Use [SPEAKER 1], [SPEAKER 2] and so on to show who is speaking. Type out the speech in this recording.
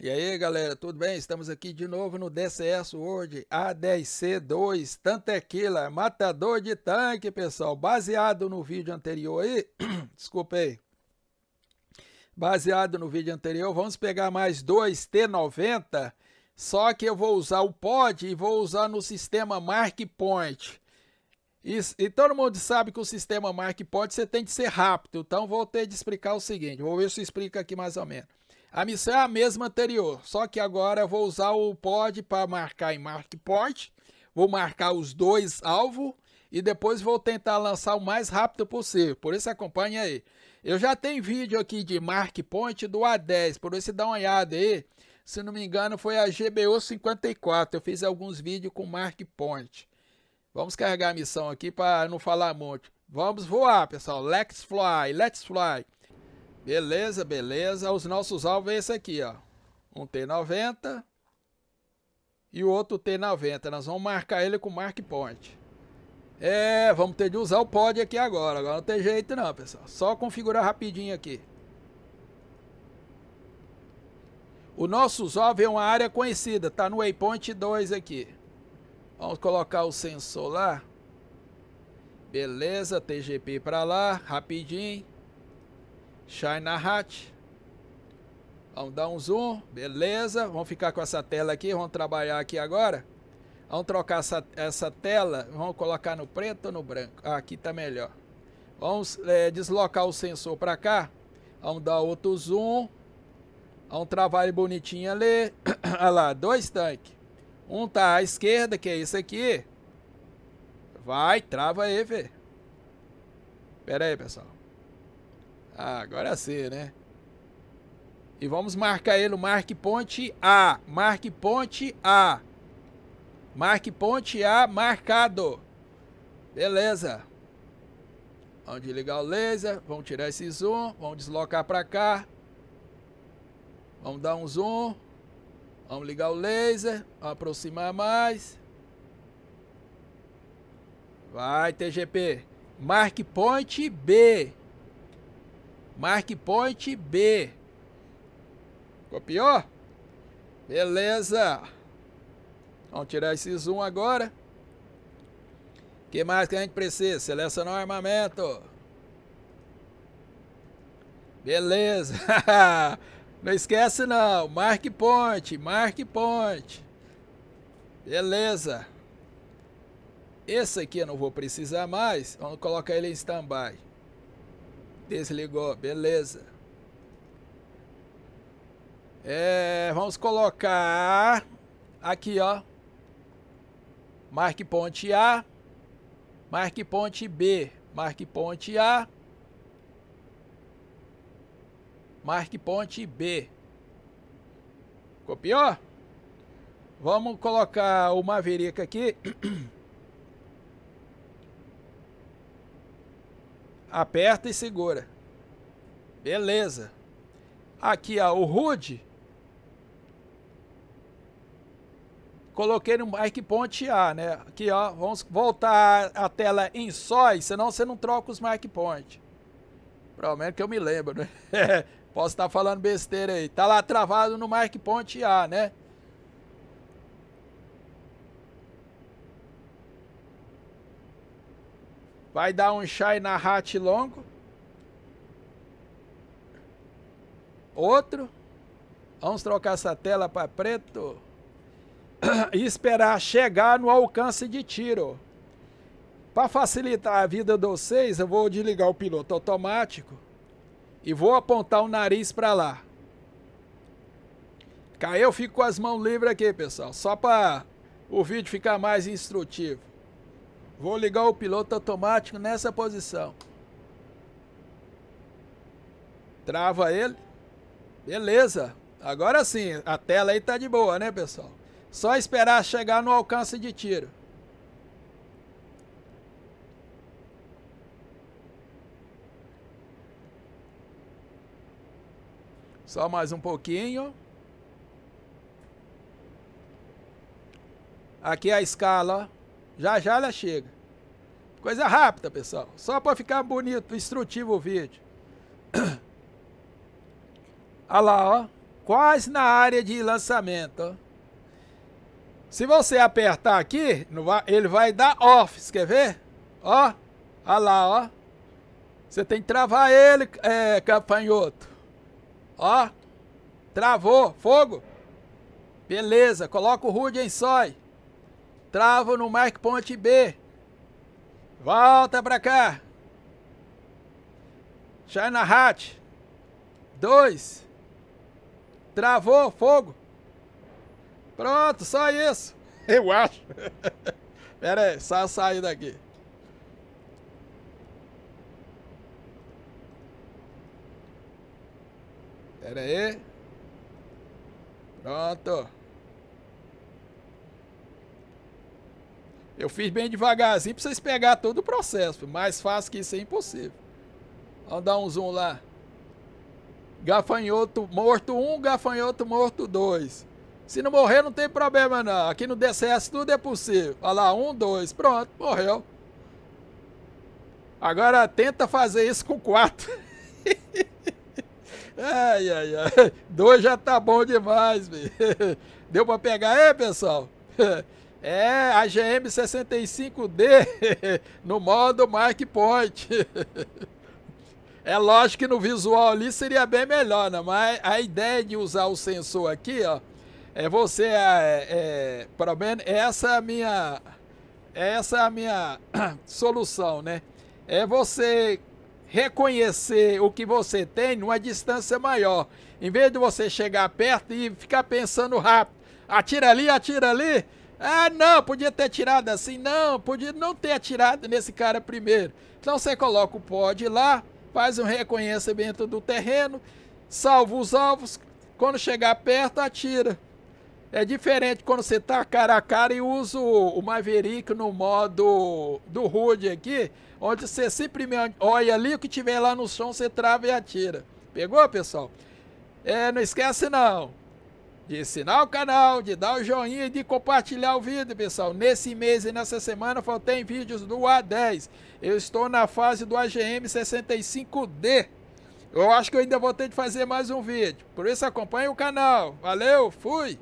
[SPEAKER 1] E aí galera, tudo bem? Estamos aqui de novo no DCS World A10C2 Tantequila, matador de tanque pessoal, baseado no vídeo anterior aí, desculpa aí, baseado no vídeo anterior, vamos pegar mais dois T90, só que eu vou usar o pod e vou usar no sistema Mark Point. E, e, todo mundo sabe que o sistema Mark Point você tem que ser rápido, então vou ter de explicar o seguinte, vou ver se explica aqui mais ou menos. A missão é a mesma anterior, só que agora eu vou usar o pod para marcar em Mark Point, vou marcar os dois alvos e depois vou tentar lançar o mais rápido possível, por isso acompanhe aí. Eu já tenho vídeo aqui de Mark Point do A10, por isso dá uma olhada aí. Se não me engano foi a GBO 54, eu fiz alguns vídeos com Mark Point. Vamos carregar a missão aqui para não falar muito. Vamos voar, pessoal. Let's fly, let's fly. Beleza, beleza. Os nossos alvos é esse aqui, ó. Um T90 e o outro T90. Nós vamos marcar ele com Mark Point. É, vamos ter de usar o pod aqui agora. Agora não tem jeito não, pessoal. Só configurar rapidinho aqui. O nosso alvo é uma área conhecida. Tá no Waypoint 2 aqui. Vamos colocar o sensor lá. Beleza, TGP para lá, rapidinho. China Hat. Vamos dar um zoom, beleza. Vamos ficar com essa tela aqui, vamos trabalhar aqui agora. Vamos trocar essa, essa tela, vamos colocar no preto ou no branco? Ah, aqui tá melhor. Vamos é, deslocar o sensor para cá. Vamos dar outro zoom. Vamos ele bonitinho ali. Olha lá, dois tanques. Um tá à esquerda, que é esse aqui. Vai, trava aí, velho. Pera aí, pessoal. Ah, agora sim, né? E vamos marcar ele, Mark Ponte A. Mark Ponte A. Mark Ponte A marcado. Beleza. Vamos desligar o laser. Vamos tirar esse zoom. Vamos deslocar para cá. Vamos dar um zoom. Vamos ligar o laser, aproximar mais. Vai, TGP. Mark Point B. Mark Point B. Copiou? Beleza. Vamos tirar esse zoom agora. O que mais que a gente precisa? Selecionar o armamento. Beleza. Não esquece não, Mark Point, Mark Point. Beleza. Esse aqui eu não vou precisar mais. Vamos colocar ele em standby. Desligou, beleza. É, vamos colocar aqui, ó. Mark Ponte A, Mark Ponte B, Mark Ponte A, Marque ponte B. Copiou? Vamos colocar o Maverick aqui. Aperta e segura. Beleza. Aqui, ó, o HUD. Coloquei no Mike Point A, né? Aqui, ó, vamos voltar a tela em sóis, senão você não troca os Mark Point. Provavelmente que eu me lembro, né? Posso estar falando besteira aí. Tá lá travado no Mark Point A, né? Vai dar um shine na hat longo. Outro. Vamos trocar essa tela para preto. E esperar chegar no alcance de tiro. Para facilitar a vida de vocês, eu vou desligar o piloto automático e vou apontar o nariz para lá. Caiu, eu fico com as mãos livres aqui, pessoal, só para o vídeo ficar mais instrutivo. Vou ligar o piloto automático nessa posição. Trava ele. Beleza. Agora sim, a tela aí tá de boa, né, pessoal? Só esperar chegar no alcance de tiro. Só mais um pouquinho. Aqui é a escala. Já já ela chega. Coisa rápida, pessoal. Só para ficar bonito, instrutivo o vídeo. Olha lá, ó. quase na área de lançamento. Ó. Se você apertar aqui, ele vai dar off, quer ver? Ó, olha lá, ó. Você tem que travar ele, é, campanhoto. Ó, travou, fogo. Beleza, coloca o HUD em sói. Trava no Mark Point B. Volta pra cá. China Hatch. Dois. Travou, fogo. Pronto, só isso. Eu acho. Pera aí, só sair daqui. Pera aí. Pronto. Eu fiz bem devagarzinho pra vocês pegar todo o processo. Mais fácil que isso é impossível. Vamos dar um zoom lá. Gafanhoto morto 1, um, gafanhoto morto 2. Se não morrer, não tem problema não. Aqui no DCS tudo é possível. Olha lá, 1, um, 2. Pronto, morreu. Agora tenta fazer isso com 4. ai, ai, ai. 2 já tá bom demais, velho. Deu pra pegar aí, pessoal? É, a GM 65D no modo Mark Point. É lógico que no visual ali seria bem melhor, né? Mas a ideia de usar o sensor aqui, ó, é você, é, é, pelo menos essa é a minha, essa é a minha solução, né? É você reconhecer o que você tem numa distância maior. Em vez de você chegar perto e ficar pensando rápido, atira ali, atira ali, ah, não, podia ter atirado assim. Não, podia não ter atirado nesse cara primeiro. Então você coloca o pod lá, faz um reconhecimento do terreno, salva os alvos. Quando chegar perto, atira. É diferente quando você tá cara a cara e usa o, Maverick no modo do HUD aqui, onde você simplesmente olha ali, o que tiver lá no chão, você trava e atira. Pegou, pessoal? É, não esquece não de assinar o canal, de dar o joinha e de compartilhar o vídeo, pessoal. Nesse mês e nessa semana faltem vídeos do A10. Eu estou na fase do AGM 65D. Eu acho que eu ainda vou ter de fazer mais um vídeo. Por isso acompanhe o canal. Valeu, fui!